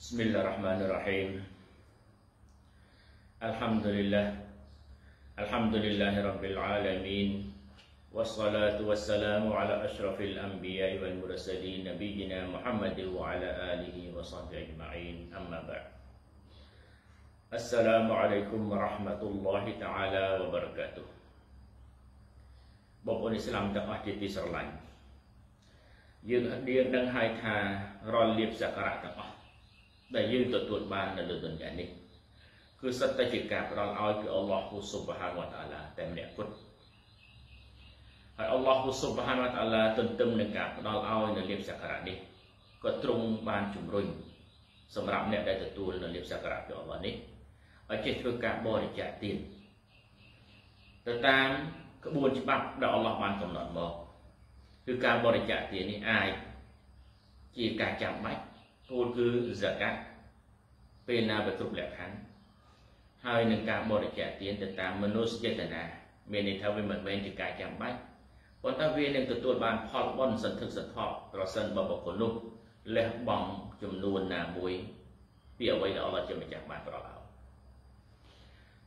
بسم الله الرحمن الرحيم الحمد لله الحمد لله رب العالمين والصلاة والسلام على أشرف الأنبياء والمرسلين نبينا محمد وعلى آله وصحبه أجمعين أما بعد السلام عليكم ورحمة الله تعالى وبركاته បងប្អូនឥស្លាមទាំងអស់ជាទីស្រឡាញ់យើងយើងដឹងហើយថារាល់លៀបសក្ការៈទាំងអស់ ដែលយើងទទួលបាននៅលើទុនយ៉ានេះគឺសិតតែជាការផ្ដល់ឲ្យពីអល់ឡោះហ៊ូស៊ុបហានវតាឡាតែម្នាក់គត់ហើយអល់ឡោះហ៊ូស៊ុបហានវតាឡាទន្ទឹមនឹងការផ្ដល់ឲ្យនៅលៀបសក្ការៈនេះក៏ទ្រង់បានជំរុញសម្រាប់អ្នកដែលទទួលនៅលៀបសក្ការៈពីអល់ឡោះនេះឲ្យចេះធ្វើការបរិច្ចាគទានទៅតាមក្បួនច្បាប់ដែលអល់ឡោះបានកំណត់មកគឺការបរិច្ចាគទាននេះអាចជាការចាំបាច់ គោលគឺ zakat ពេលណាវាគ្រប់លក្ខខណ្ឌហើយនឹងការបរិច្ចាគទានទៅតាមមនោសចេតនាមានន័យថាវាមិនមែនជាការចាំបាច់ប៉ុន្តែវានឹងទទួលបានផលបុណ្យសន្ធឹកសន្ធាប់ប្រសិនបើបុគ្គលនោះលះបង់ចំនួនណាមួយពីអ្វីដែលអល់ឡោះជាម្ចាស់បានប្រោសឲ្យ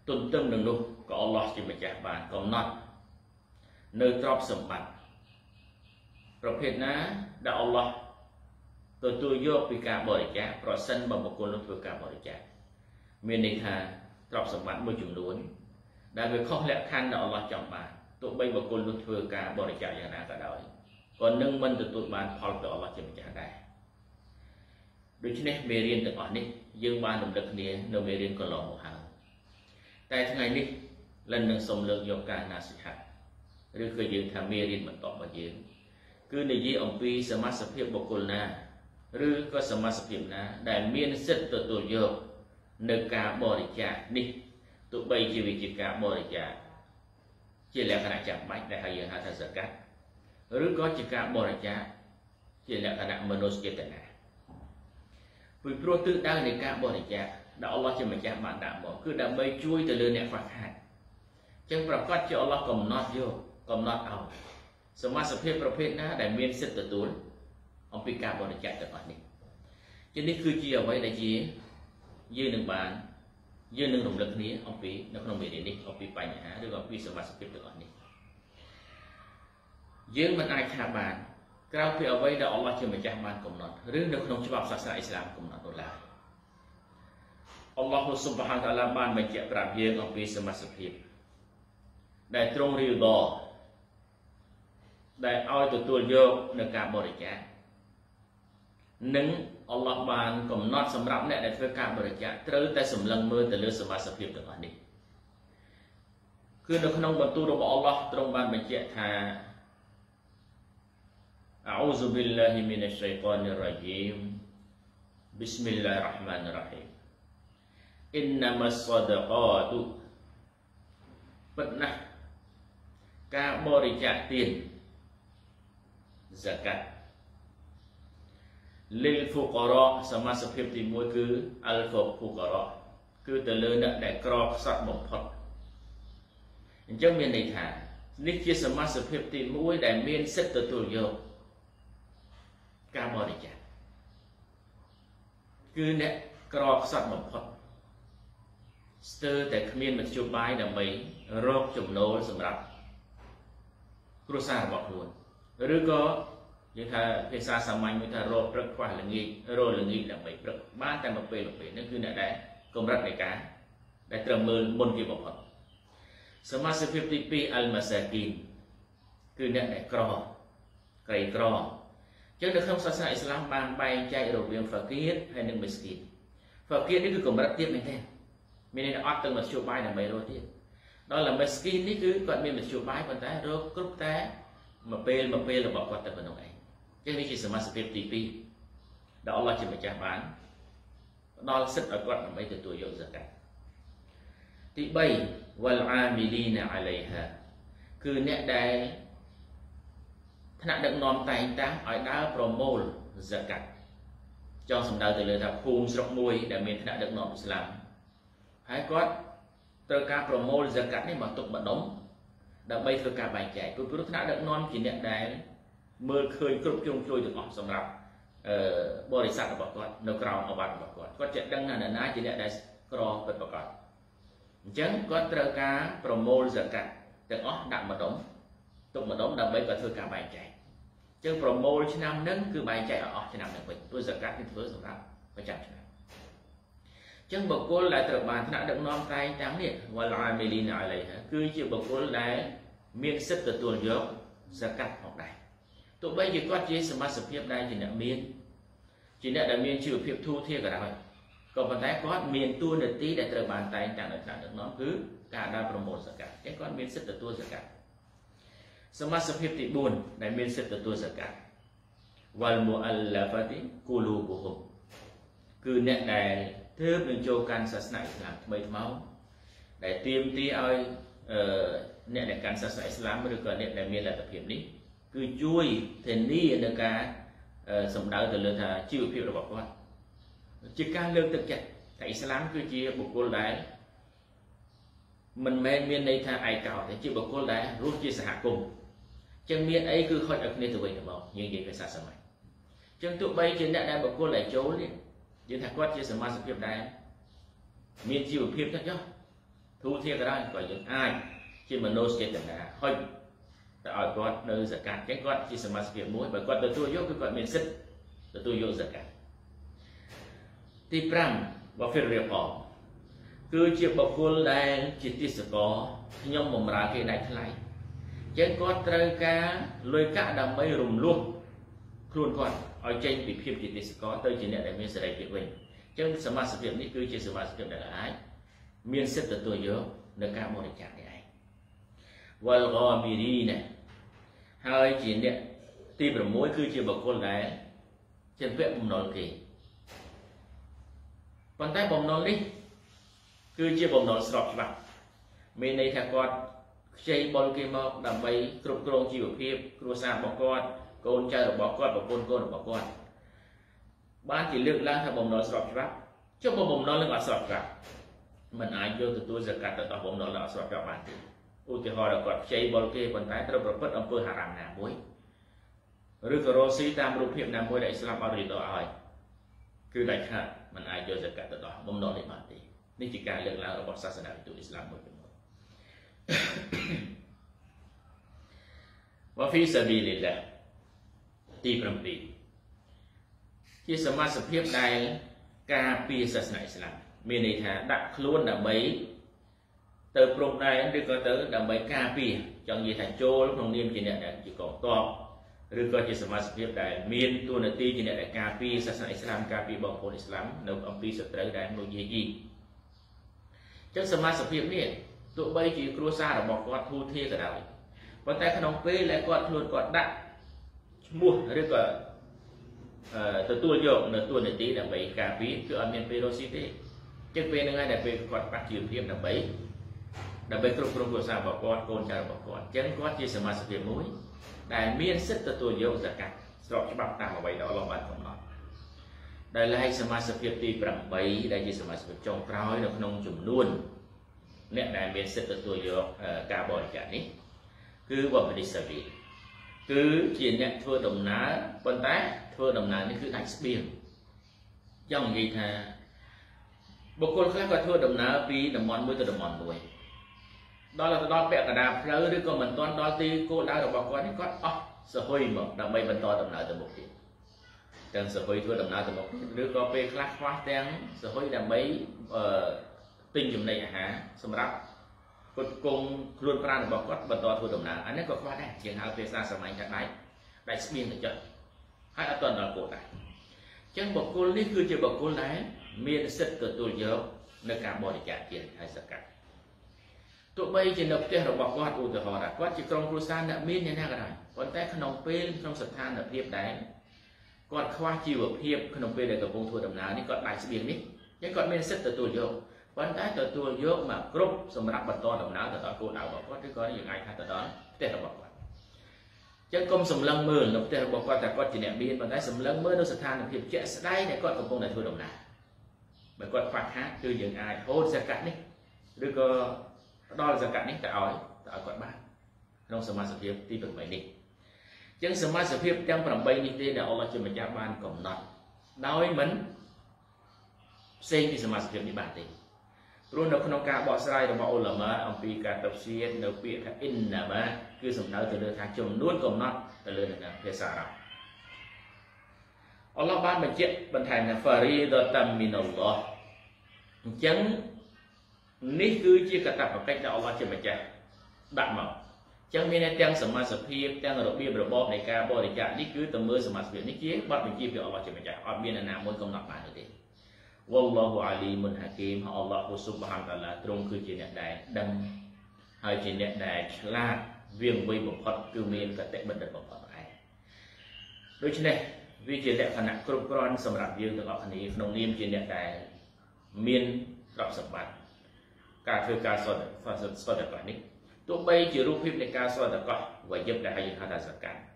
ទន្ទឹមនឹងនោះក៏អល់ឡោះជាម្ចាស់បានកំណត់នៅទ្រព្យសម្បត្តិប្រភេទណាដែលអល់ឡោះ ទទួលយកពីការបរិច្ចាគប្រសិនបើបុគ្គលនោះធ្វើការបរិច្ចាគមានន័យថាទ្រព្យសម្បត្តិមួយចំនួន ដែលវាខុសលក្ខខណ្ឌដែលអល់ឡោះចង់បានទោះបីបុគ្គលនោះធ្វើការបរិច្ចាគយ៉ាងណាក៏ដោយក៏នឹងមិនទទួលបានផលពីអល់ឡោះជាម្ចាស់ដែរដូច្នេះមេរៀនទាំងអស់នេះយើងបានរំលឹកគ្នានៅមេរៀនកន្លងមកហើយតែថ្ងៃនេះលិននឹងសូមលើកយកការណាសិហាឬក៏យើងថាមេរៀនបន្តរបស់យើងគឺនិយាយអំពីសមាសភាពបុគ្គលណា ឬក៏សមាសភាពណា ដែលមានសិទ្ធិទទួលយកនៅការបរិច្ចាគនេះទោះបីជាវាជាការបរិច្ចាគជាលក្ខណៈចាំបាច់ដែលហើយយើងហៅថាសកាត់ឬក៏ជាការបរិច្ចាគជាលក្ខណៈមនោសចេតនាពីព្រោះទិសដៅនៃការបរិច្ចាគដែលអល់ឡោះជាម្ចាស់បានដាក់មកគឺដើម្បីជួយទៅលើអ្នកខ្វះខាតអញ្ចឹងប្រកាសជាអល់ឡោះកំណត់យកកំណត់ឲ្យសមាសភាពប្រភេទណាដែលមានសិទ្ធិទទួល អំពីការបរិច្ចាគទាំងអស់នេះជានេះគឺជាអ្វីដែលជាយើងនឹងបានយើងនឹងរំលឹកគ្នាអំពីនៅក្នុងមេរៀននេះអំពីបញ្ហាឬក៏អំពីសមាសភាពទាំងអស់នេះយើងមិនអាចថាបានក្រៅពីអ្វីដែលអល់ឡោះជាម្ចាស់បានកំណត់ឬនៅក្នុងច្បាប់សាសនាអ៊ីស្លាមកំណត់នោះឡើយអល់ឡោះស៊ុបហានតាឡាបានបញ្ជាក់ប្រាប់យើងអំពីសមាសភាពដែលទ្រង់រីដដែលឲ្យទទួលយកនៅការបរិច្ចាគ និងអល់ឡោះបានកំណត់សម្រាប់អ្នកដែលធ្វើការបរិច្ចាគត្រូវតែសម្លឹងមើលទៅលើសមាសភាពទាំងអស់នេះគឺនៅក្នុងបន្ទូលរបស់អល់ឡោះទ្រង់បានបញ្ជាក់ថាអោសុប៊ីលឡាហ៊ីមីនស្ហៃតានីរ៉ាជីមបិស្មិលឡាហ៊ីរ៉ាហ្មានីរ៉ាហ៊ីមអ៊ីនណាមាសសាដកាតុពិតណាស់ការបរិច្ចាគទាន zakat លិលហ្វូការ៉សមាសភាពទី1គឺអលហ្វូការ៉គឺទៅលើអ្នកដែលក្រខ្សត់បំផុតអញ្ចឹងមានន័យថានេះជាសមាសភាពទី1ដែលមានសិទ្ធិទទួលយកការបរិច្ចាគគឺអ្នកក្រខ្សត់បំផុតស្ទើរតែគ្មានមធ្យោបាយដើម្បីរកចំណូលសម្រាប់គ្រួសាររបស់ខ្លួនឬក៏ យើងថាភាសាសាមញ្ញមួយថារកព្រឹកខ្វះល្ងាចរកល្ងាចដើម្បីព្រឹកបានតែមួយពេលមួយពេលនេះគឺអ្នកដែលកម្រិតនៃការដែលត្រឹមមើលមុនគេបំផុតសមាសភាពទី2អលម៉ាសាគីនគឺអ្នកដែលក្រក្រីក្រចឹងនៅក្នុងសាសនាអ៊ីស្លាមបានបែងចែករវាងហ្វាគៀតហើយនិងមីស្គីនហ្វាគៀតនេះគឺកម្រិតទៀតមែនទេមានន័យថាអត់ទាំងមធ្យោបាយដើម្បីរកទៀតដល់មីស្គីននេះគឺគាត់មានមធ្យោបាយប៉ុន្តែរកគ្រប់តែមួយពេលមួយពេលរបស់គាត់តែប៉ុណ្្នឹងឯង ចឹងនេះជាសមាសភាពទី2ដែលអល់ឡោះជាម្ចាស់បានផ្ដល់សិទ្ធិឲ្យគាត់ដើម្បីទទួលយកហ្សាកាត់ទី3វលអាមីលីណាអាឡៃហាគឺអ្នកដែលថ្នាក់ដឹកនាំតែងតាំងឲ្យដើរប្រមូលហ្សាកាត់ចង់សំដៅទៅលើថាភូមិស្រុកមួយដែលមានថ្នាក់ដឹកនាំអ៊ីស្លាមហើយគាត់ត្រូវការប្រមូលហ្សាកាត់នេះមកទុកម្ដុំដើម្បីធ្វើការបែងចែកព្រោះថ្នាក់ដឹកនាំជាអ្នកដែល មើលឃើញគ្រប់ជ្រុងជ្រោយទាំងអស់សម្រាប់អឺបរិស័ទរបស់គាត់នៅក្រោមអវត្តរបស់គាត់គាត់ចេះដឹងថានរណាជាអ្នកដែលក្រពិតប្រាកដអញ្ចឹងគាត់ត្រូវការប្រមូលសកាត់ទាំងអស់ដាក់ម្ដុំទុកម្ដុំដើម្បីគាត់ធ្វើការបែងចែកអញ្ចឹងប្រមូលឆ្នាំហ្នឹងគឺបែងចែកឲ្យអស់ឆ្នាំហ្នឹងវិញព្រោះសកាត់គឺធ្វើសម្រាប់ប្រចាំឆ្នាំអញ្ចឹងបុគ្គលដែលត្រូវបានថ្នាក់ដឹកនាំតែងតាំងនេះវលអាមីលីនអាឡៃគឺជាបុគ្គលដែលមានសិទ្ធិទទួលយកសកាត់ផងដែរ ទោះបីជាគាត់ជាសមាជិកភាពដែលជាអ្នកមានជាអ្នកដែលមានជីវភាពធូរធារក៏ដោយក៏ប៉ុន្តែគាត់មានតួនាទីដែលត្រូវបានតែងតាំងដោយថ្នាក់ដឹកនាំគឺការដើរប្រមូលសកាត់គេគាត់មានសិទ្ធិទទួលសកាត់សមាជិកភាពទី4ដែលមានសិទ្ធិទទួលសកាត់វលមូអលឡាហ្វាទីគូលូប៊ូហុមគឺអ្នកដែលទើបនឹងចូលកាន់សាសនាអ៊ីស្លាមថ្មីថ្មោងដែលទៀមទីឲ្យអឺអ្នកដែលកាន់សាសនាអ៊ីស្លាមឬក៏អ្នកដែលមានលទ្ធភាពនេះ គឺជួយធានានៅការសម្ដៅទៅលើថាជីវភាពរបស់គាត់ជាការលើកទឹកចិត្តតែអ៊ីស្លាមគឺជាបុគ្គលដែលមិនមែនមានន័យថាឯកោទេជាបុគ្គលដែលរស់ជាសហគមន៍ចឹងមានអីគឺខុសឲ្យគ្នាទៅវិញទៅមកយើងនិយាយភាសាសម័យចឹងទោះបីជាអ្នកដែលបុគ្គលដែលចូលនេះយើងថាគាត់ជាសមាជិកភាពដែរមានជីវភាពទៅចុះធូរធារក៏ដោយក៏យើងអាចជាមនោចេតនាហុច ទៅឲ្យគាត់នៅសកាត់ចឹងគាត់ជាសមាជិកមួយបើគាត់ទទួលយកគឺគាត់មានសិទ្ធិទទួលយកសកាត់ទី5បើហ្វីររៀបអគឺជាបុគ្គលដែលជាទេសកលខ្ញុំបំរើគេដាច់ថ្លៃចឹងគាត់ត្រូវការលុយកាក់ដើម្បីរំលោះខ្លួនគាត់ឲ្យចេញពីភាពជាទេសកលទៅជាអ្នកដែលមានសេរីភាពវិញចឹងសមាជិកភាពនេះគឺជាសមាជិកភាពដែលអាចមានសិទ្ធិទទួលយកនៅការបរិច្ចាគនេះឯង វលហ្គមីរីណាហើយជាអ្នកទី6គឺជាបុគ្គលដែលជាពាក់បំណុលគេប៉ុន្តែបំណុលនេះគឺជាបំណុលស្របច្បាប់មានន័យថាគាត់ខ្ចីបុលគេមកដើម្បីគ្រប់គ្រងជីវភាព គ្រួសាររបស់គាត់កូនចៅរបស់គាត់ប្រពន្ធកូនរបស់គាត់បានជាលើកឡើងថាបំណុលស្របច្បាប់ចុះបើបំណុលនឹងអត់ស្របច្បាប់มันអាចយកទទួលសកាត់ទៅដល់បំណុលអត់ស្របច្បាប់បានទេ ឧទាហរណ៍គាត់ខ្ចីបុលគេប៉ុន្តែត្រូវប្រព្រឹត្តអំពើហារ៉ាមណាមួយឬក៏រស់ស៊ីតាមរូបភាពណាមួយដែលស្លាប់អត់រីតឲ្យគឺដាច់ខាតมันអាចយកសកាត់ទៅដល់បំណុលនេះបានទេនេះជាការលើកឡើងរបស់សាសនាវិទូអ៊ីស្លាមមួយចំនួនវ៉ាហ្វីសាប៊ីលីឡាទី7ជាសមាជិកភាពដែលការពារសាសនាអ៊ីស្លាមមានន័យថាដាក់ខ្លួនដើម្បី ទៅព្រំដែនឬក៏ទៅដើម្បីការពារចង់និយាយថាចូលក្នុងនាមជាអ្នកដែលជាកងទ័ពឬក៏ជាសមាជិកភាពដែលមានតួនាទីជាអ្នកដែលការពារសាសនាអ៊ីស្លាមការពារបងប្អូនអ៊ីស្លាមនៅអំពីសត្រូវដែលមកយាយីចឹងសមាជិកភាពនេះទោះបីជាគ្រួសាររបស់គាត់ធូរធារក៏ដោយប៉ុន្តែក្នុងពេលដែលគាត់ខ្លួនគាត់ដាក់ឈ្មោះឬក៏ទទួលយកនៅតួនាទីដើម្បីការពារគឺអត់មានពេលរស់ស៊ីទេចឹងពេលហ្នឹងហើយដែលពេលគាត់បាត់ជីវភាពដើម្បី ដើម្បីគ្រប់គ្រងគ្រួសាររបស់គាត់កូនចៅរបស់គាត់ចឹងគាត់ជាសមាជិកមួយដែលមានសិទ្ធិទទួលយកសកាត់ស្របច្បាប់តាមអ្វីដែលអល់ឡោះបានកំណត់ដែលឡែកសមាជិកភាពទី8ដែលជាសមាជិកចុងក្រោយនៅក្នុងចំនួនអ្នកដែលមានសិទ្ធិទទួលយកការបរិច្ចាគនេះគឺវបនិសាវីគឺជាអ្នកធ្វើដំណើរប៉ុន្តែធ្វើដំណើរនេះគឺដាច់ស្បៀងចង់និយាយថាបុគ្គលខ្លះក៏ធ្វើដំណើរពីតំបន់មួយទៅតំបន់មួយ ដល់ទៅដល់ពាក់កណ្ដាលផ្លូវឬក៏មិនទាន់ដល់ទីគោលដៅរបស់គាត់នេះគាត់អស់សហុយមកដើម្បីបន្តដំណើរទៅមុខទៀតទាំងសហុយធ្វើដំណើរទៅមុខឬក៏ពេលខ្លះខ្វះទាំងសហុយដើម្បីអឺទិញចំណីអាហារសម្រាប់គាត់គង់ខ្លួនប្រាណរបស់គាត់បន្តធ្វើដំណើរអានេះក៏ខ្វះដែរជាងហៅភាសាសម័យថាដៃដៃស្បៀងទៅចិត្តហើយអត់ទាន់ដល់គោលដែរអញ្ចឹងបុគ្គលនេះគឺជាបុគ្គលដែលមានសិទ្ធិទទួលយកនៅការបរិច្ចាគជាហើយសកាត់ ទោះបីជានៅផ្ទះរបស់គាត់ឧទាហរណ៍ថាគាត់ជាក្រុមគ្រួសារអ្នកមានអ្នកណាក៏ដោយប៉ុន្តែក្នុងពេលក្នុងស្ថានភាពដែលគាត់ខ្វះជីវភាពក្នុងពេលដែលកំពុងធ្វើដំណើរនេះគាត់ដាច់ស្បៀងនេះអញ្ចឹងគាត់មានសិទ្ធិទទួលយកប៉ុន្តែទទួលយកមកគ្រប់សម្រាប់បន្តដំណើរទៅដល់គោលដៅរបស់គាត់ឬក៏យើងអាចថាទៅដល់ផ្ទះរបស់គាត់ចឹងកុំសម្លឹងមើលនៅផ្ទះរបស់គាត់តែគាត់ជាអ្នកមានប៉ុន្តែសម្លឹងមើលនៅស្ថានភាពជាក់ស្ដែងដែលគាត់កំពុងតែធ្វើដំណើរបើគាត់ខ្វះខាតគឺយើងអាចហូតសកាត់នេះឬក៏ ផ្ដល់សកាត់នេះទៅឲ្យទៅឲ្យគាត់បានក្នុងសមាជិកទី8នេះចឹងសមាសភាពទាំង8នេះទេដែលអល់ឡោះជាម្ចាស់បានកំណត់ដោយមិនផ្សេងពីសមាសភាពនេះបានទេព្រោះនៅក្នុងការបកស្រាយរបស់អ៊ុលាម៉ាអំពីការតបសៀននៅពាក្យថាអ៊ីនណាម៉ាគឺសំដៅទៅលើថាចំនួនកំណត់ទៅលើនឹងភាសាអារ៉ាប់អល់ឡោះបានបញ្ជាក់បន្ថែមថា faridatan minallah អញ្ចឹង នេះគឺជាកតបកិច្ចដែលអល់ឡោះជាម្ចាស់ដាក់មកចឹងមានទាំងសមាសភាពទាំងរបៀបរបបនៃការបរិច្ចាគនេះគឺទៅមើលសមាសភាពនេះជាបទបញ្ជាពីអល់ឡោះជាម្ចាស់អត់មានអ្នកណាមួយកំណត់បានទេ Wallahu alimun hakim អល់ឡោះស៊ុបហានតាឡាទ្រង់គឺជាអ្នកដែលដឹងហើយជាអ្នកដែលឆ្លាតវាងវៃបំផុតគឺមានកតិបណ្ឌិតបំផុតឯងដូច្នេះវាជាលក្ខណៈគ្រប់គ្រាន់សម្រាប់យើងទាំងអស់គ្នាក្នុងនាមជាអ្នកដែលមានទ្រព្យសម្បត្តិ ការធ្វើការសតសតកនេះទោះបីជារូបភាពនៃការសតកវយឹបដែលយើងហៅថាសកម្ម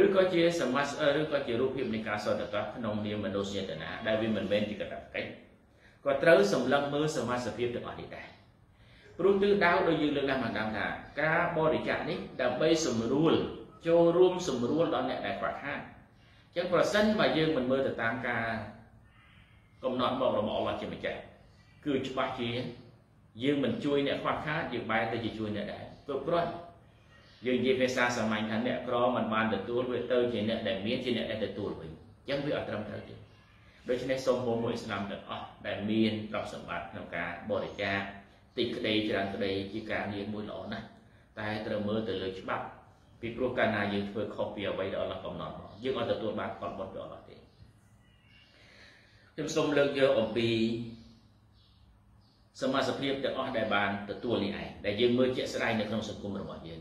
ឬក៏ជាសមាសឬក៏ជារូបភាពនៃការសតកក្នុងនាមមនុស្សចេតនាដែលវាមិនមែនជាកតកិច្ចក៏ត្រូវសម្លឹងមើលសមាសភាពទាំងអស់នេះដែរព្រោះទិសដៅដោយយើងលើកឡើងមកដើមថាការបរិច្ចាគនេះដើម្បីសម្រួលចូលរួមសម្រួលដល់អ្នកដែលខ្វះខាតអញ្ចឹងប្រសិនបើយើងមិនមើលទៅតាមការកំណត់មករបស់អល់ឡោះជាម្ចាស់គឺច្បាស់ជា យើងមិនជួយអ្នកខ្វះខាតយើងបែរទៅជាជួយអ្នកដែលគ្រប់គ្រាន់យើងនិយាយភាសាសាមញ្ញថាអ្នកក្រមិនបានទទួលវាទៅជាអ្នកដែលមានជាអ្នកដែលទទួលវិញអញ្ចឹងវាអត់ត្រឹមត្រូវទេដូច្នេះសូមពុំមួយស្នាមទាំងអស់ដែលមានទ្រព្យសម្បត្តិក្នុងការបរិច្ចាគតិចក្តីច្រើនក្តីជាការងារមួយល្អណាស់តែត្រូវមើលទៅលើច្បាប់ពីព្រោះកាលណាយើងធ្វើខុសពីអ្វីដែលអល់ឡោះកំណត់មកយើងអត់ទទួលបានផលបុណ្យពីអល់ឡោះទេខ្ញុំសូមលើកយកអំពី សមាសភាពទាំងអស់ដែលបានទទួលនេះឯងដែលយើងមើលជាក់ស្ដែងនៅក្នុងសង្គមរបស់យើង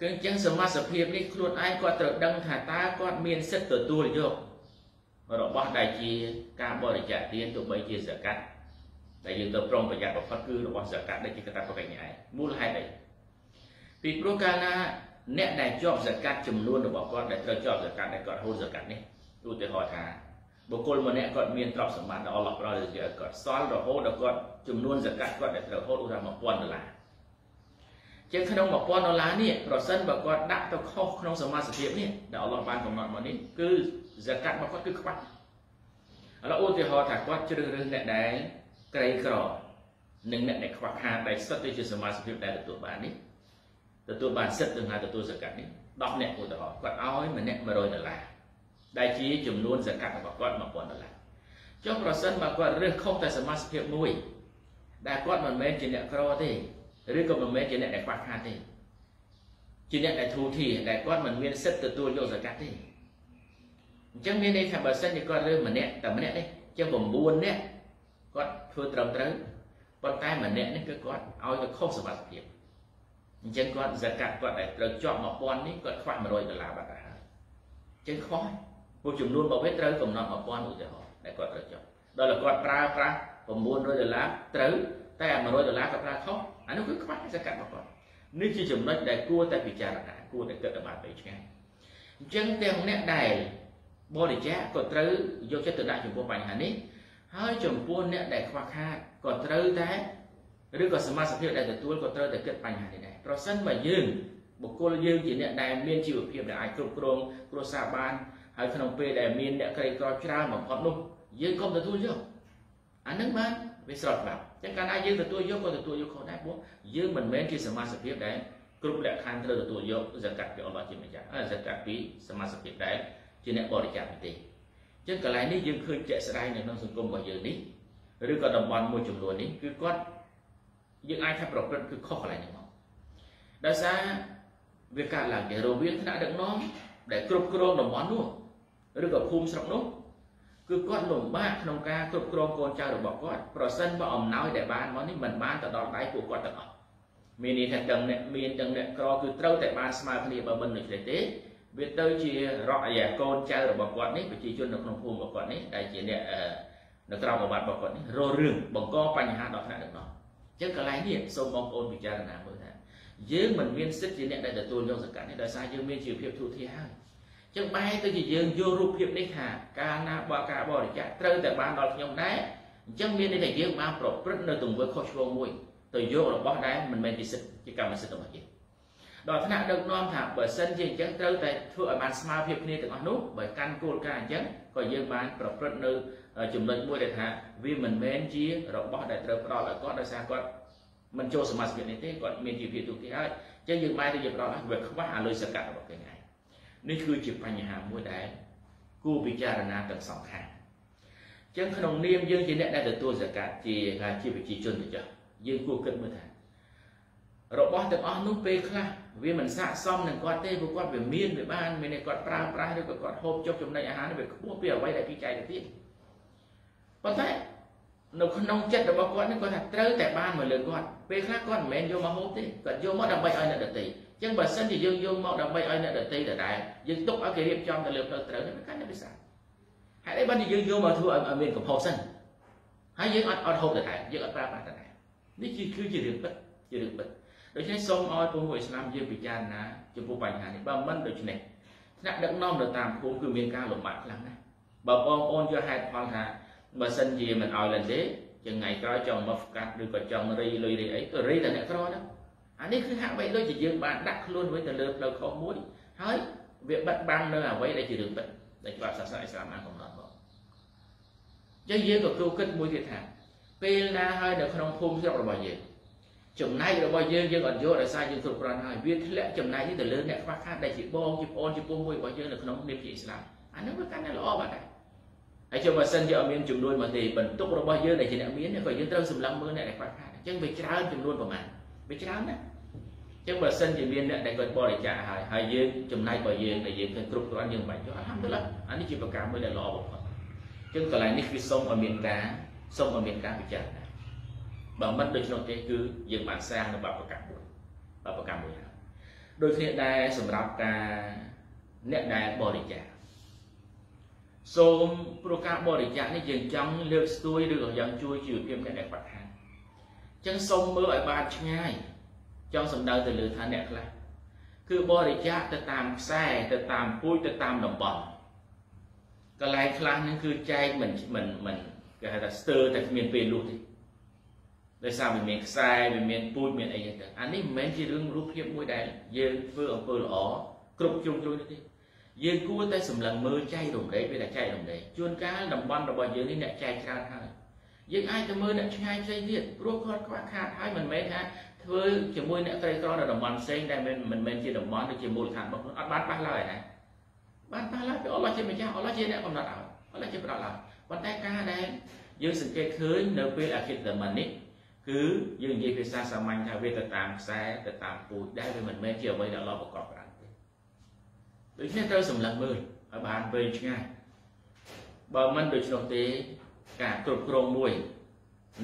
គឺអញ្ចឹងសមាសភាពនេះខ្លួនឯងគាត់ត្រូវដឹងថាតើគាត់មានសិទ្ធិទទួលយករបស់ដែលជាការបរិច្ចាគទានទោះបីជាសកាត់ដែលយើងទៅប្រុងប្រយ័ត្នបំផុតគឺរបស់សកាត់ដែលជាកតាបកិច្ចនេះឯងមូលហេតុអីពីព្រោះកាលណាអ្នកដែលជាប់សកាត់ចំនួនរបស់គាត់ដែលត្រូវជាប់សកាត់ដែលគាត់ហូតសកាត់នេះឧទាហរណ៍ថា បុគ្គលម្នាក់គាត់មានទ្រព្យសម្បត្តិដល់អល់ឡោះប្រោជាគាត់សល់រហូតដល់គាត់ចំនួនសកាត់គាត់ដែលត្រូវហូតឧទាហរណ៍1000ដុល្លារជាងក្នុង1000ដុល្លារនេះប្រសិនបើគាត់ដាក់ទៅខុសក្នុងសមាសភាពនេះដែលអល់ឡោះបានកំណត់មកនេះគឺសកាត់របស់គាត់គឺខ្វះឥឡូវឧទាហរណ៍ថាគាត់ជ្រើសរើសអ្នកដែលក្រីក្រនិងអ្នកដែលខ្វះខាតដែលសិតទៅជាសមាសភាពដែលទទួលបាននេះទទួលបានសិទ្ធិទៅថាទទួលសកាត់នេះ10អ្នកឧទាហរណ៍គាត់ឲ្យម្នាក់100ដុល្លារ ដែលជាចំនួនសកាត់របស់គាត់1000ដុល្លារចុះប្រសិនបើគាត់រើសខុសតែសមាសភាពមួយ ដែលគាត់មិនមែនជាអ្នកក្រទេឬក៏មិនមែនជាអ្នកដែលខ្វះខាតទេជាអ្នកដែលធូរធារដែលគាត់មិនមានសិទ្ធិទទួលយកសកាត់ទេអញ្ចឹងមានន័យថាបើសិនជាគាត់រើសម្នាក់តែម្នាក់នេះចឹង9នាក់គាត់ធ្វើត្រឹមត្រូវប៉ុន្តែម្នាក់នេះគឺគាត់ឲ្យទៅខុសសវត្ថភាពអញ្ចឹងគាត់សកាត់គាត់ដែលត្រូវជាប់1000នេះគាត់ខ្វះ100ដុល្លារបាត់ទៅហើយអញ្ចឹងខ្វះ ពួកចំនួនរបស់វាត្រូវកំណត់1000ឧទាហរណ៍ដែលគាត់ត្រូវជាប់ដល់តែគាត់ប្រើប្រាស់900ដុល្លារត្រូវតែ100ដុល្លារគាត់ប្រើខុសអានោះគឺខ្វះសកាត់របស់គាត់នេះជាចំណុចដែលគួរតែពិចារណាគួរតែគិតឲ្យបានទៅឆ្ងាយអញ្ចឹងទាំងអ្នកដែលបរិច្ចាគក៏ត្រូវយកចិត្តទុកដាក់ចំពោះបញ្ហានេះហើយចំពោះអ្នកដែលខ្វះខាតក៏ត្រូវតែឬក៏សមាជិកដែលទទួលក៏ត្រូវតែគិតបញ្ហានេះដែរប្រសិនបើយើងបុគ្គលយើងជាអ្នកដែលមានជីវភាពដែលអាចគ្រប់គ្រងគ្រួសារបាន ហើយក្នុងពេលដែលមានអ្នកក្រីក្រច្រើនបំផុតនោះយើងកុំទទួលយកអានឹងបានវាស្រត់បាត់ចឹងកាលណាយើងទទួលយកក៏ទទួលយកខុសដែរព្រោះយើងមិនមែនជាសមាជិកដែលគ្រប់លក្ខខណ្ឌត្រូវទទួលយកសកាត់ពីអល់ឡោះជាម្ចាស់ហើយសកាត់ពីសមាជិកដែលជាអ្នកបរិច្ចាគទេចឹងកន្លែងនេះយើងឃើញជាក់ស្ដែងនៅក្នុងសង្គមរបស់យើងនេះឬក៏តំបន់មួយចំនួននេះគឺគាត់យើងអាចថាប្រព្រឹត្តគឺខុសកន្លែងនេះមកដោយសារវាកើតឡើងជារវាងថ្នាក់ដឹកនាំដែលគ្រប់គ្រងតំបន់នោះ ឬក៏ភូមិស្រុកនោះគឺគាត់លំបាកក្នុងការគ្រប់គ្រងកូនចៅរបស់គាត់ប្រសិនបើអំណោយដែលបានមកនេះមិនបានទៅដល់ដៃពួកគាត់ទាំងអស់មានន័យថាទាំងអ្នកមានទាំងអ្នកក្រគឺត្រូវតែបានស្មើគ្នាបើមិនដូច្នេះទេវាទៅជារកអាយកូនចៅរបស់គាត់នេះប្រជាជននៅក្នុងភូមិរបស់គាត់នេះដែលជាអ្នកនៅក្រៅប្រវត្តិរបស់គាត់នេះរស់រឿងបង្កបញ្ហាដល់ថ្នាក់ដឹកនាំអញ្ចឹងកន្លែងនេះសូមបងប្អូនពិចារណាមើលថាយើងមិនមានសិទ្ធិជាអ្នកដែលទទួលយកសកាត់នេះដោយសារយើងមានជីវភាពទូធាហើយអញ្ចឹងបែរទៅជាយើងយករូបភាពនេះថាកាលណាបើការបរិច្ចាគត្រូវតែបានដល់ខ្ញុំដែរអញ្ចឹងមានន័យថាយើងបានប្រព្រឹត្តនៅទង្វើខុសឆ្គងមួយទៅយករបស់ដែលមិនមែនជាសិទ្ធិជាកម្មសិទ្ធិរបស់យើងដដល់ថ្នាក់ដឹកនាំថាបើសិនជាអញ្ចឹងត្រូវតែធ្វើឲ្យបានស្មើភាពគ្នាទាំងអស់នោះបើកាន់គោលការណ៍អញ្ចឹងក៏យើងបានប្រព្រឹត្តនៅចំណុចមួយដែលថាវាមិនមែនជារបស់ដែលត្រូវផ្ដល់ឲ្យគាត់ដោយសារគាត់មិនចូលសមាជិកនេះទេគាត់មានជីវភាពទូទៅហើយអញ្ចឹងយើងបែរទៅយើងផ្ដល់ឲ្យវាខ្វះអាលុយសកាត់របស់គេឯង នេះគឺជាបញ្ហាមួយដែលគួរពិចារណាទាំងសងខាងអញ្ចឹងក្នុងនាមយើងជាអ្នកដែលទទួលសកាត់ជាជាប្រជាជនទៅចុះយើងគួរគិតមើលថារបស់ទាំងអស់នោះពេលខ្លះវាមិនស័ក្តិសមនឹងគាត់ទេព្រោះគាត់វាមានវាបានមានគាត់ប្រើប្រាស់ឬក៏គាត់ហូបចុកចំណីអាហារវាខ្ពស់ពីអ្វីដែលគេចែកទៅទៀតប៉ុន្តែនៅក្នុងចិត្តរបស់គាត់នេះគាត់ថាត្រូវតែបានមកលើគាត់ពេលខ្លះគាត់មិនមែនយកមកហូបទេគាត់យកមកដើម្បីឲ្យអ្នកដទៃអញ្ចឹងបើសិនជាយើងយកមកដើម្បីឲ្យអ្នកដទៃដដែលយើងទុកឲ្យគេរៀបចំទៅលើផ្លូវត្រូវនេះកាន់តែពិសាហេតុអីបានយើងយកមកធ្វើឲ្យមានកំហុសសិនហើយយើងអត់អត់ហូបដដែលយើងអត់ប្រើប្រាស់ដដែលនេះគឺជារឿងពិតជារឿងពិតដូច្នេះសូមឲ្យពងអ៊ីស្លាមយើងពិចារណាចំពោះបញ្ហានេះបើមិនដូច្នេះថ្នាក់ដឹកនាំនៅតាមភូមិគឺមានការលំបាកខ្លាំងណាស់បើបងប្អូនយកហេតុផលថាបើសិនជាមិនឲ្យ lên ទេចឹងថ្ងៃក្រោយចង់មកកាត់ឬក៏ចង់រីលុយរីអីក៏រីតែអ្នកក្រហ្នឹង អានេះគឺហាក់បីដូចជាយើងបានដាក់ខ្លួនវិញទៅលើផ្លូវខុសមួយហើយវាបិទបាំងនៅអ្វីដែលជារឿងពិតដែលច្បាប់សាសនាអ៊ីស្លាមបានកំណត់មកចឹងយើងក៏គូគិតមួយទៀតថាពេលណាហើយនៅក្នុងភូមិស្រុករបស់យើងចំណែករបស់យើងយើងអត់យកដោយសារយើងគ្រប់គ្រាន់ហើយវាធ្លាក់ចំណែកនេះទៅលើអ្នកខ្វះខាតដែលជាបងជាប្អូនជាពុះមួយរបស់យើងនៅក្នុងនាមជាអ៊ីស្លាមអានោះវាកាន់តែល្អបាត់ដែរហើយចុះបើសិនជាអត់មានចំនួនមកទេបន្ទុករបស់យើងដែលជាអ្នកមានក៏យើងត្រូវសម្លឹងមើលអ្នកដែលខ្វះខាតអញ្ចឹងវាច្រើនចំនួនប្រមាណវាច្រើនណាស់អញ្ចឹងបើសិនជាមានអ្នកដែលគាត់បរិច្ចាគហើយហើយយើងចំណែករបស់យើងដែលយើងឃើញគ្រប់គ្រាន់យើងមិនបាច់ចុះអល់ហាំឌុលឡាអានេះជាប្រការមួយដែលល្អបំផុតអញ្ចឹងកន្លែងនេះគឺសូមឲ្យមានការសូមឲ្យមានការពិចារណាបើមិនដូច្នោះទេគឺយើងបានសាងនៅបបកម្មមួយបបកម្មមួយហើយដូចគ្នាដែរសម្រាប់ការអ្នកដែលបរិច្ចាគសូមព្រោះការបរិច្ចាគនេះយើងចង់លើកស្ទួយឬក៏យ៉ាងជួយជីវភាពអ្នកដែលខ្វះខាតអញ្ចឹងសូមមើលឲ្យបានឆ្ងាយ ចង់សម្ដៅទៅលើថាអ្នកខ្លះគឺបរិច្ចាគទៅតាមខ្សែទៅតាមពូជទៅតាមតំបន់កន្លែងខ្លះហ្នឹងគឺចែកមិនមិនមិនគេហៅថាស្ទើរតែគ្មានពេលលុះទេដោយសារវាមានខ្សែវាមានពូជមានអីចឹងទៅអានេះមិនមែនជារឿងរូបភាពមួយដែលយើងធ្វើអំពើល្អគ្រប់ជ្រុងជ្រោយនោះទេយើងគួរតែសម្លឹងមើលចែករំលែកវាតែចែករំលែកជួនកាលតំបន់របស់យើងនេះអ្នកចែកច្រើនហើយយើងអាចទៅមើលអ្នកឆ្ងាយផ្សេងទៀតព្រោះគាត់ខ្វះខាតហើយមិនមែនថា ធ្វើជាមួយអ្នកក្រីក្រនៅតំបន់ផ្សេងដែលមិនមិនមែនជាតំបន់ដូចជាមូលដ្ឋានរបស់ខ្លួនអត់បានប៉ះឡើយណាបានប៉ះឡើយពីអល់ឡោះជាម្ចាស់អល់ឡោះជាអ្នកកំណត់ឲ្យអល់ឡោះជាប្រដឡើយប៉ុន្តែការដែលយើងសង្កេតឃើញនៅពេលអាគិតតមិននេះគឺយើងនិយាយភាសាសាមញ្ញថាវាទៅតាមខ្សែទៅតាមពូជដែលវាមិនមែនជាអ្វីដែលអល់ឡោះប្រកបប្រាំទេដូច្នេះត្រូវសម្លឹងមើលឲ្យបានវែងឆ្ងាយបើមិនដូច្នោះទេការគ្រប់គ្រងមួយ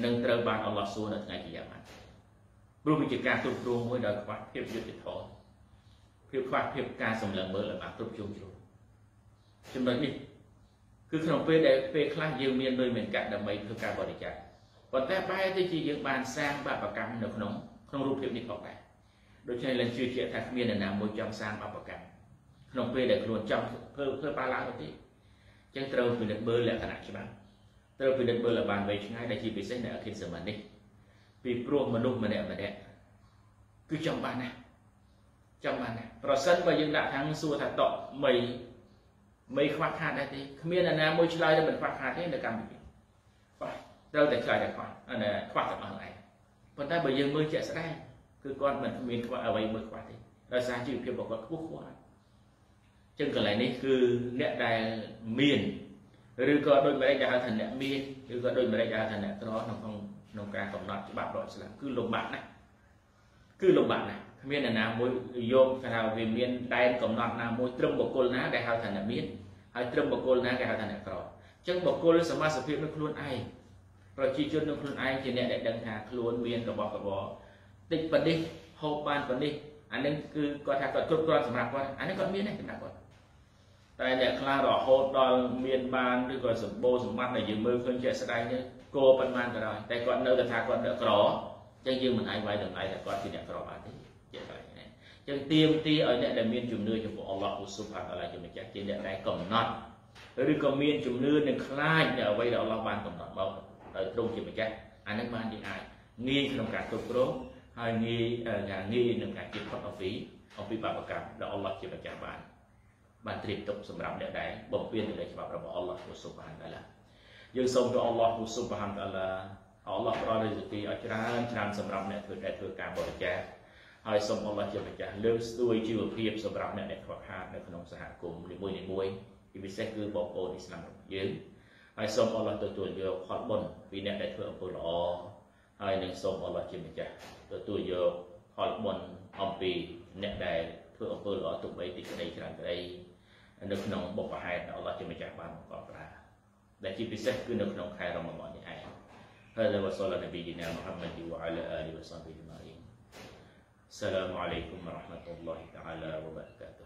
នឹងត្រូវបានអល់ឡោះសួរនៅថ្ងៃកិយាម៉ាត់ ព្រោះវាជាការគ្រប់គ្រងមួយដោយខ្វះភាពយុត្តិធម៌ភាពខ្វះភាពការសម្លឹងមើលឲ្យបានគ្រប់ជ្រុងជ្រោយចំណុចនេះគឺក្នុងពេលដែលពេលខ្លះយើងមានលុយមានកាក់ដើម្បីធ្វើការបរិច្ចាគប៉ុន្តែបែរទៅជាយើងបានសាងបាបកម្មនៅក្នុងក្នុងរូបភាពនេះផងដែរដូច្នេះឡើងជឿជាក់ថាគ្មាននរណាមួយចង់សាងបាបកម្មក្នុងពេលដែលខ្លួនចង់ធ្វើធ្វើបាបឡើងទៅទៀតចឹងត្រូវពិនិត្យមើលលក្ខណៈច្បាស់ត្រូវពិនិត្យមើលឲ្យបានវែងឆ្ងាយដែលជាពិសេសនៅអខិលសមានេះ ពីព្រោះមនុស្សម្នាក់ម្នាក់គឺចង់បានណាចង់បានណាប្រសិនបើយើងដាក់ខាងសួរថាតក់មីមីខ្វះខាតដែរទេគ្មានអ្នកណាមួយឆ្លើយថាមិនខ្វះខាតទេនៅកម្ពុជាបាទត្រូវតែឆ្លើយតែខ្វះអានេះខ្វះទាំងអស់ឯងប៉ុន្តែបើយើងមើលជាក់ស្ដែងគឺគាត់មិនមានខ្វះអ្វីមួយខ្វះទេដោយសារជីវភាពរបស់គាត់ខ្ពស់ខ្ពស់ហើយចឹងកន្លែងនេះគឺអ្នកដែលមានឬក៏ដូចម្ដេចដែលហៅថាអ្នកមានឬក៏ដូចម្ដេចដែលហៅថាអ្នកក្រក្នុងក្នុង ការកំណត់ច្បាប់រដ្ឋស្លាមគឺលំបាកណាស់គឺលំបាកណាស់គ្មានអ្នកណាមួយយកថាវាមានដែនកំណត់ណាមួយត្រឹមបុគ្គលណាដែលហៅថាអ្នកមានហើយត្រឹមបុគ្គលណាគេហៅថាអ្នកក្រអញ្ចឹងបុគ្គលសមាសភាពនៅខ្លួនឯងប្រជាជននៅខ្លួនឯងជាអ្នកដែលដឹងថាខ្លួនមានរបស់របរតិចប៉ុណ្នេះហូបបានប៉ុណ្នេះអានេះគឺគាត់ថាគាត់គ្រប់គ្រាន់សម្រាប់គាត់អានេះគាត់មានទេសម្រាប់គាត់តែអ្នកខ្លះរហូតដល់មានបានឬក៏សម្បូរសម្បត្តិដែលយើងមើលឃើញជាក់ស្ដែងនេះ គោប៉ុន្មានក៏ដោយតែគាត់នៅតែថាគាត់អ្នកក្រអញ្ចឹងយើងមិនអាចវាយតម្លៃថាគាត់ជាអ្នកក្របានទេជាក់ស្ដែងណាអញ្ចឹងទៀមទីឲ្យអ្នកដែលមានជំនឿចំពោះអល់ឡោះស៊ុបហានតាឡាជាម្ចាស់ជាអ្នកដែលកំណត់ឬក៏មានជំនឿនឹងខ្លាចនៅអ្វីដែលអល់ឡោះបានកំណត់មកដោយទ្រង់ជាម្ចាស់អានឹងបានយើងអាចងាយក្នុងការគ្រប់គ្រងហើយងាយងាយនឹងការជិះផុតអំពីអំពីបាបកម្មដែលអល់ឡោះជាម្ចាស់បានបានត្រៀមទុកសម្រាប់អ្នកដែលបំពេញទៅលើច្បាប់របស់អល់ឡោះស៊ុបហានតាឡា យើងសូមទៅអល់ឡោះស៊ុបហានតាឡាអល់ឡោះប្រោរិទ្ធទីឲ្យច្រើនច្រើនសម្រាប់អ្នកធ្វើដែលធ្វើការបរិច្ចាគហើយសូមអល់ឡោះជាម្ចាស់លើកស្ទួយជីវភាពសម្រាប់អ្នកដែលខ្វះខាតនៅក្នុងសហគមន៍នីមួយៗជាពិសេសគឺបងប្អូនអ៊ីស្លាមរបស់យើងហើយសូមអល់ឡោះទទួលយកផលបុណ្យពីអ្នកដែលធ្វើអំពើល្អហើយនឹងសូមអល់ឡោះជាម្ចាស់ទទួលយកផលបុណ្យអំពីអ្នកដែលធ្វើអំពើល្អទុកបីទីក្តីច្រើនក្តីនៅក្នុងបុព្វហេតុដែលអល់ឡោះជាម្ចាស់បានបង្កប់ប្រើ ដែលជាពិសេសគឺនៅក្នុងខែរ៉ម៉ាឌននេះឯង هذا وصلى نبينا محمد وعلى آله وصحبه أجمعين السلام عليكم ورحمة الله تعالى وبركاته